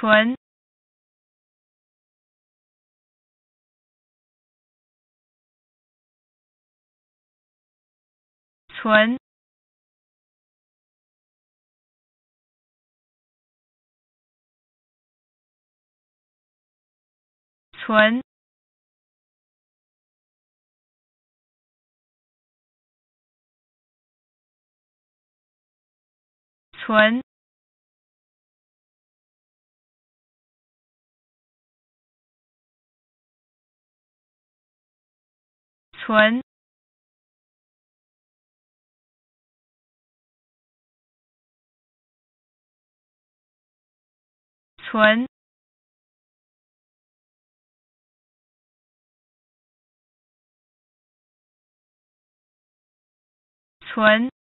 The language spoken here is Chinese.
存。存。存。存。存。存。存。